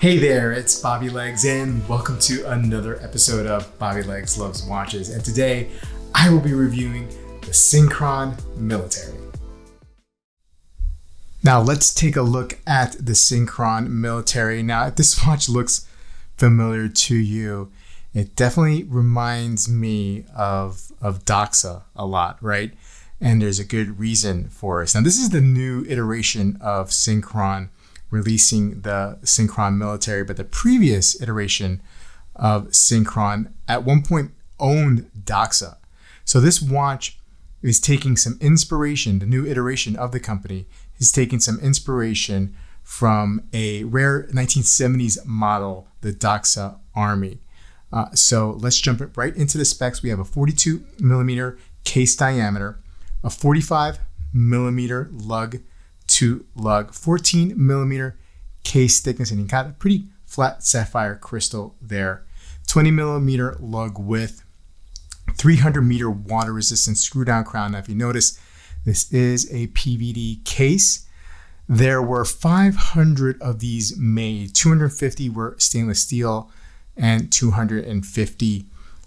Hey there, it's Bobby Legs, and welcome to another episode of Bobby Legs Loves Watches. And today I will be reviewing the Synchron Military. Now let's take a look at the Synchron Military. Now, if this watch looks familiar to you, it definitely reminds me of, of Doxa a lot, right? And there's a good reason for it. Now, this is the new iteration of Synchron releasing the Synchron military, but the previous iteration of Synchron at one point owned Doxa. So this watch is taking some inspiration, the new iteration of the company is taking some inspiration from a rare 1970s model, the Doxa Army. Uh, so let's jump right into the specs. We have a 42 millimeter case diameter, a 45 millimeter lug to lug, 14 millimeter case thickness, and you got a pretty flat sapphire crystal there. 20 millimeter lug width, 300 meter water resistant screw down crown. Now, if you notice, this is a PVD case. There were 500 of these made. 250 were stainless steel, and 250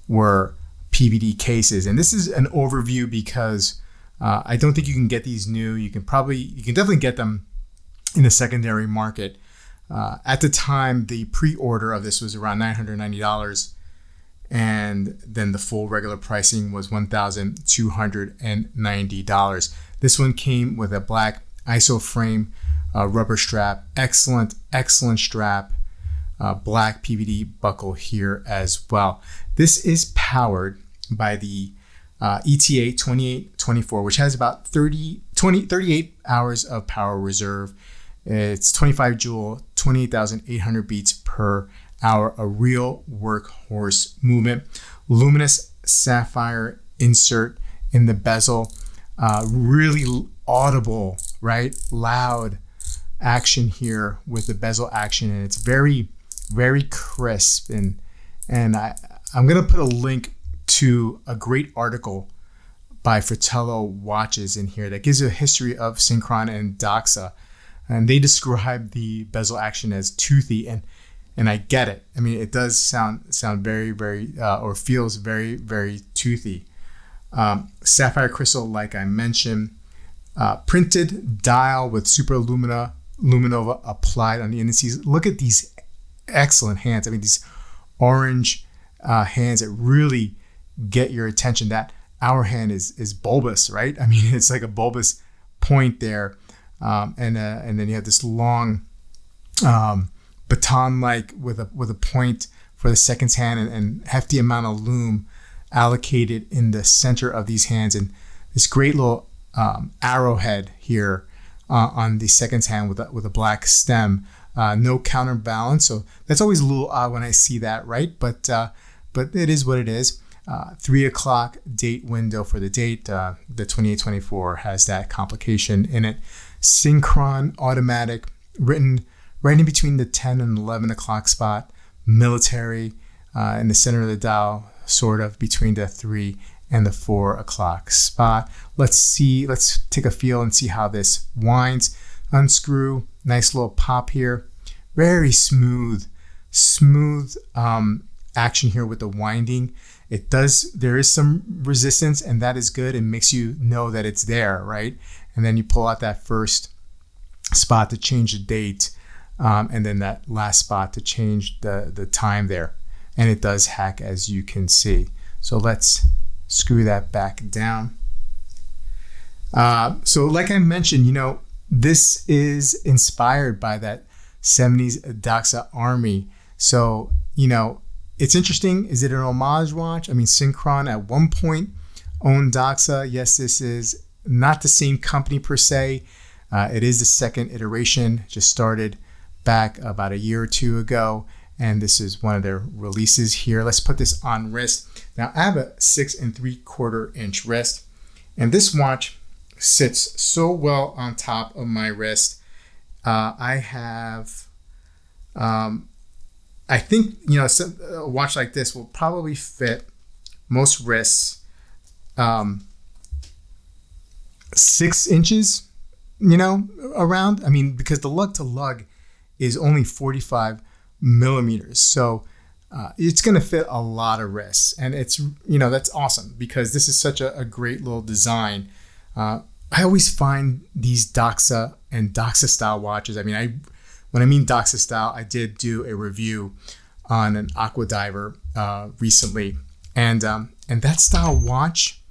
were PVD cases. And this is an overview because uh, I don't think you can get these new. You can probably, you can definitely get them in the secondary market. Uh, at the time, the pre-order of this was around $990, and then the full regular pricing was $1,290. This one came with a black Isofrane uh, rubber strap, excellent, excellent strap, uh, black PVD buckle here as well. This is powered by the uh, ETA 2824, which has about 30, 20, 38 hours of power reserve. It's 25 jewel, 28,800 beats per hour, a real workhorse movement. Luminous sapphire insert in the bezel, uh, really audible, right? Loud action here with the bezel action, and it's very, very crisp. And and I I'm gonna put a link to a great article by Fratello Watches in here that gives a history of Synchron and Doxa. And they describe the bezel action as toothy and and I get it. I mean, it does sound sound very, very, uh, or feels very, very toothy. Um, sapphire crystal, like I mentioned, uh, printed dial with super lumina luminova applied on the indices. Look at these excellent hands. I mean, these orange uh, hands that really get your attention. That our hand is is bulbous, right? I mean, it's like a bulbous point there, um, and uh, and then you have this long um, baton-like with a with a point for the seconds hand, and, and hefty amount of lume allocated in the center of these hands, and this great little um, arrowhead here uh, on the seconds hand with a, with a black stem. Uh, no counterbalance, so that's always a little odd when I see that, right? But uh, but it is what it is. Uh, three o'clock date window for the date. Uh, the 2824 has that complication in it. Synchron automatic, written right in between the 10 and 11 o'clock spot. Military uh, in the center of the dial, sort of between the three and the four o'clock spot. Let's see, let's take a feel and see how this winds. Unscrew, nice little pop here. Very smooth, smooth um, action here with the winding. It does, there is some resistance and that is good. It makes you know that it's there, right? And then you pull out that first spot to change the date. Um, and then that last spot to change the, the time there. And it does hack as you can see. So let's screw that back down. Uh, so like I mentioned, you know, this is inspired by that 70s Doxa Army. So, you know, it's interesting. Is it an homage watch? I mean, Synchron at one point owned Doxa. Yes, this is not the same company per se. Uh, it is the second iteration, just started back about a year or two ago. And this is one of their releases here. Let's put this on wrist. Now I have a six and three quarter inch wrist. And this watch sits so well on top of my wrist. Uh, I have um, I think you know a watch like this will probably fit most wrists um, six inches, you know, around. I mean, because the lug to lug is only 45 millimeters. So uh, it's going to fit a lot of wrists. And it's, you know, that's awesome because this is such a, a great little design. Uh, I always find these Doxa and Doxa style watches. I mean, I when I mean Doxa style, I did do a review on an Aqua Diver uh, recently, and um, and that style watch,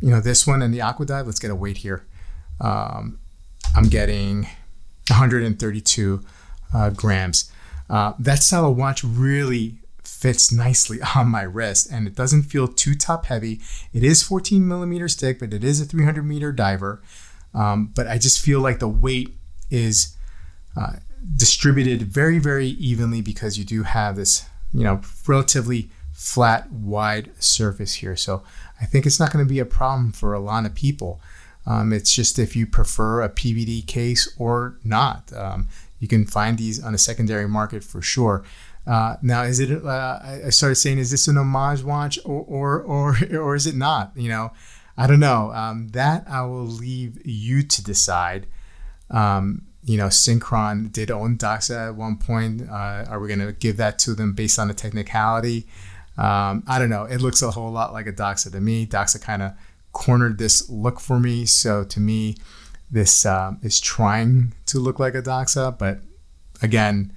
you know, this one and the Aqua Dive. Let's get a weight here. Um, I'm getting 132 uh, grams. Uh, that style of watch really fits nicely on my wrist and it doesn't feel too top heavy. It is 14 millimeter stick, but it is a 300 meter diver. Um, but I just feel like the weight is uh, distributed very, very evenly because you do have this, you know, relatively flat, wide surface here. So I think it's not going to be a problem for a lot of people. Um, it's just if you prefer a PVD case or not. Um, you can find these on a secondary market for sure. Uh, now, is it? Uh, I started saying, is this an homage watch or or or, or is it not? You know, I don't know. Um, that I will leave you to decide. Um, you know, Synchron did own Doxa at one point. Uh, are we going to give that to them based on the technicality? Um, I don't know. It looks a whole lot like a Doxa to me. Doxa kind of cornered this look for me. So to me, this um, is trying to look like a Doxa, but again,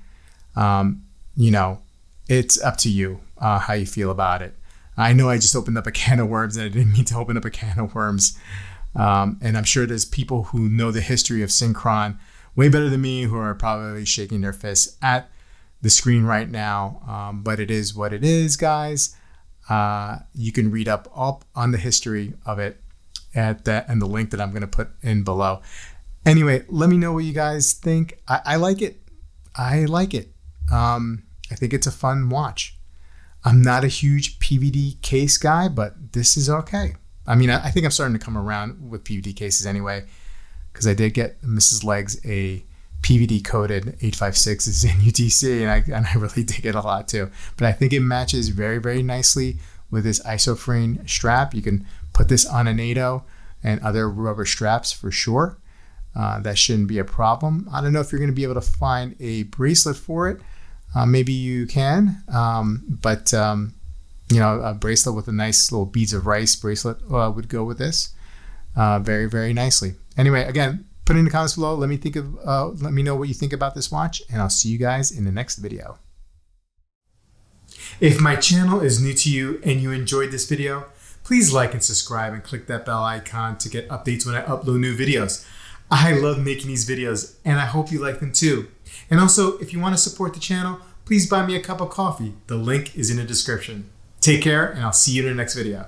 um, you know, it's up to you uh, how you feel about it. I know I just opened up a can of worms and I didn't mean to open up a can of worms. Um, and I'm sure there's people who know the history of Synchron way better than me who are probably shaking their fists at the screen right now. Um, but it is what it is, guys. Uh, you can read up all on the history of it at that and the link that I'm going to put in below. Anyway, let me know what you guys think. I, I like it. I like it. Um, I think it's a fun watch. I'm not a huge PVD case guy, but this is okay. I mean, I, I think I'm starting to come around with PVD cases anyway, because I did get Mrs. Legs a PVD coated 856 in UTC, and I, and I really dig it a lot too. But I think it matches very, very nicely with this isofrane strap. You can put this on a NATO and other rubber straps for sure. Uh, that shouldn't be a problem. I don't know if you're going to be able to find a bracelet for it. Uh, maybe you can, um, but um, you know, a bracelet with a nice little beads of rice bracelet uh, would go with this uh, very, very nicely. Anyway, again, put in the comments below. Let me think of, uh, let me know what you think about this watch, and I'll see you guys in the next video. If my channel is new to you and you enjoyed this video, please like and subscribe and click that bell icon to get updates when I upload new videos. I love making these videos and I hope you like them too. And also, if you want to support the channel, please buy me a cup of coffee. The link is in the description. Take care and I'll see you in the next video.